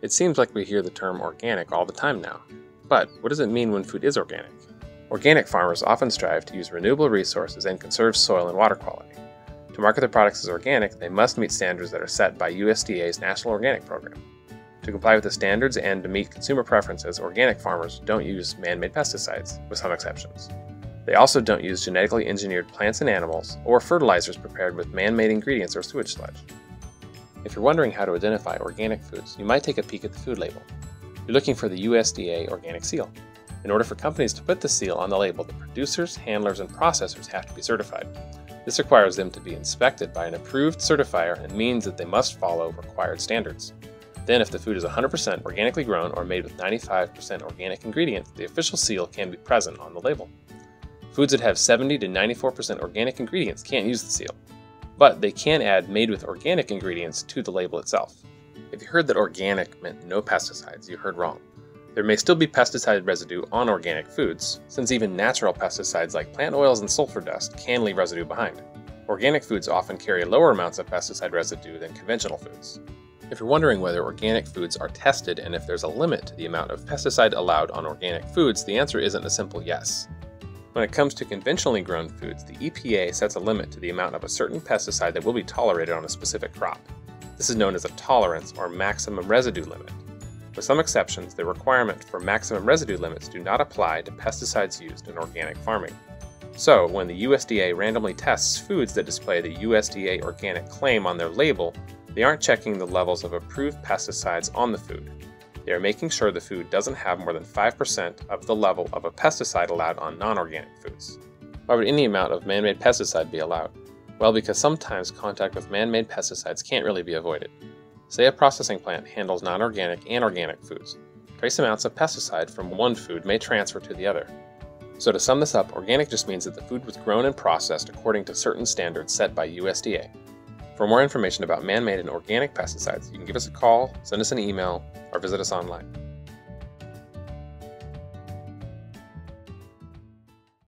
It seems like we hear the term organic all the time now. But what does it mean when food is organic? Organic farmers often strive to use renewable resources and conserve soil and water quality. To market their products as organic, they must meet standards that are set by USDA's National Organic Program. To comply with the standards and to meet consumer preferences, organic farmers don't use man made pesticides, with some exceptions. They also don't use genetically engineered plants and animals or fertilizers prepared with man made ingredients or sewage sludge. If you're wondering how to identify organic foods, you might take a peek at the food label. You're looking for the USDA organic seal. In order for companies to put the seal on the label, the producers, handlers, and processors have to be certified. This requires them to be inspected by an approved certifier and means that they must follow required standards. Then, if the food is 100% organically grown or made with 95% organic ingredients, the official seal can be present on the label. Foods that have 70 to 94% organic ingredients can't use the seal, but they can add made with organic ingredients to the label itself. If you heard that organic meant no pesticides, you heard wrong. There may still be pesticide residue on organic foods, since even natural pesticides like plant oils and sulfur dust can leave residue behind. Organic foods often carry lower amounts of pesticide residue than conventional foods. If you're wondering whether organic foods are tested and if there's a limit to the amount of pesticide allowed on organic foods, the answer isn't a simple yes. When it comes to conventionally grown foods, the EPA sets a limit to the amount of a certain pesticide that will be tolerated on a specific crop. This is known as a tolerance or maximum residue limit. With some exceptions, the requirement for maximum residue limits do not apply to pesticides used in organic farming. So, when the USDA randomly tests foods that display the USDA organic claim on their label, they aren't checking the levels of approved pesticides on the food. They are making sure the food doesn't have more than 5% of the level of a pesticide allowed on non organic foods. Why would any amount of man made pesticide be allowed? Well, because sometimes contact with man made pesticides can't really be avoided. Say a processing plant handles non organic and organic foods. Trace amounts of pesticide from one food may transfer to the other. So, to sum this up, organic just means that the food was grown and processed according to certain standards set by USDA. For more information about man made and organic pesticides, you can give us a call, send us an email, or visit us online.